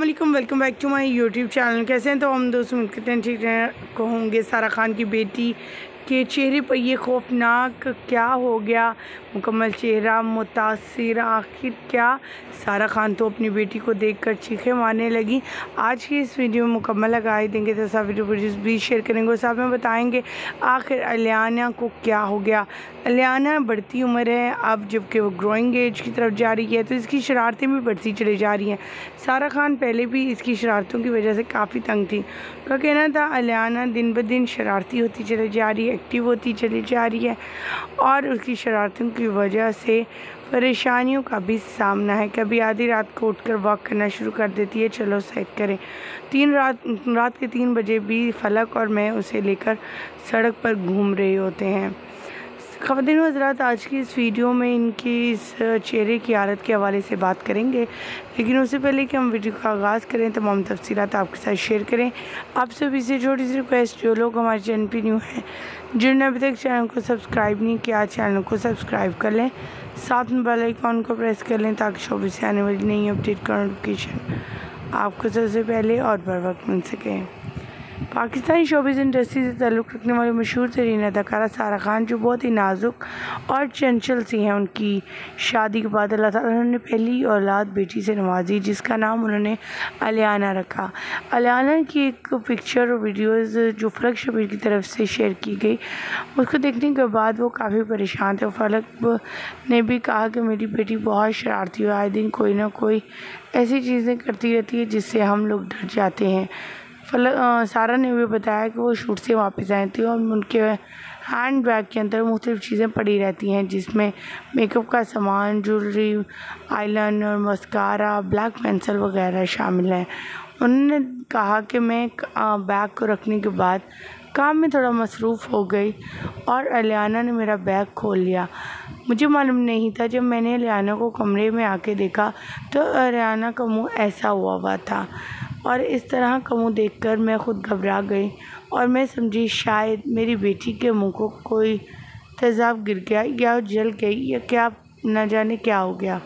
वालेकुम welcome back to my YouTube channel कैसे हैं तो हम दोस्तों उम्मीद हैं ठीक को होंगे सारा खान की बेटी के चेहरे पर ये खौफनाक क्या हो गया? मुकम्मल चेहरा, मुतासर आखिर क्या? सारा खान तो अपनी बेटी को देखकर चीखें मारने लगी। आज की इस वीडियो में मुकम्मल लगाई देंगे तो वीडियो भी शेयर करेंगे और साथ में बताएँगे आखिर अलियाना को क्या हो गया। अलियाना बढ़ती उम्र है, अब जबकि वो ग्रोइंग एज की तरफ़ जा रही है तो इसकी शरारतें भी बढ़ती चली जा रही हैं। सारा खान पहले भी इसकी शरारतों की वजह से काफ़ी तंग थी। का कहना था, अलियाना दिन ब दिन शरारती होती चली जा रही है। एक्टिव होती चली जा रही है और उसकी शरारतों की वजह से परेशानियों का भी सामना है। कभी आधी रात को उठकर वॉक करना शुरू कर देती है। चलो सेट करें। तीन रात रात के तीन बजे भी फलक और मैं उसे लेकर सड़क पर घूम रहे होते हैं। ख़वान हजरात, आज की इस वीडियो में इनकी इस चेहरे की हालत के हवाले से बात करेंगे। लेकिन उससे पहले कि हम वीडियो का आगाज़ करें, तमाम तफसीत आपके साथ शेयर करें। आप सभी से छोटी सी रिक्वेस्ट, जो लोग हमारे चैनल पर न्यू हैं, जिन्होंने अभी तक चैनल को सब्सक्राइब नहीं किया, चैनल को सब्सक्राइब कर लें। साथ में बेल आइकॉन को प्रेस कर लें, ताकि शोबी से आने वाली नई अपडेट का नोटिफिकेशन आपको सबसे पहले और बर वक्त मिल सकें। पाकिस्तानी शोबिस इंडस्ट्री से ताल्लुक़ रखने वाली मशहूर तरीन अदाकारा सारा खान, जो बहुत ही नाजुक और चंचल सी हैं, उनकी शादी के बाद अल्लाह ताला ने पहली औलाद बेटी से नवाजी, जिसका नाम उन्होंने अलियाना रखा। अलियाना की एक पिक्चर और वीडियोस जो फलक शबीर की तरफ़ से शेयर की गई, उसको देखने के बाद वो काफ़ी परेशान थे। फलक ने भी कहा कि मेरी बेटी बहुत शरारती हो, आए दिन कोई ना कोई ऐसी चीज़ें करती रहती है जिससे हम लोग डर जाते हैं। फल सारा ने भी बताया कि वो शूट से वापस आई थी और उनके हैंड बैग के अंदर मुख्तलिफ़ चीज़ें पड़ी रहती हैं, जिसमें मेकअप का सामान, jewellery, eyeliner, mascara, black pencil वगैरह शामिल हैं। उन्होंने कहा कि मैं बैग को रखने के बाद काम में थोड़ा मसरूफ़ हो गई और अलियाना ने मेरा बैग खोल लिया। मुझे मालूम नहीं था, जब मैंने अलियाना को कमरे में आके देखा तो अलियाना का मुँह ऐसा हुआ हुआ था। और इस तरह का मुँह देखकर मैं ख़ुद घबरा गई और मैं समझी शायद मेरी बेटी के मुँह को कोई तेज़ाब गिर गया या जल गई या क्या न जाने क्या हो गया।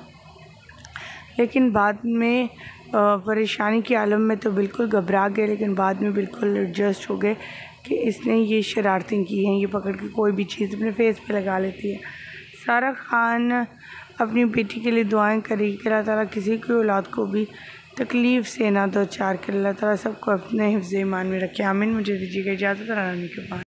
लेकिन बाद में परेशानी के आलम में तो बिल्कुल घबरा गए, लेकिन बाद में बिल्कुल एडजस्ट हो गए कि इसने ये शरारतें की हैं, ये पकड़ के कोई भी चीज़ अपने फेस पे लगा लेती है। सारा खान अपनी बेटी के लिए दुआएँ करेगी कि अल्लाह ताला किसी की औलाद को भी तकलीफ़ से ना दो चार के अल्लाह ताला सबको अपने हिफ्ज़ ईमान में रखे। आमिन, मुझे दीजिएगा, इजाज़त आने के बाद।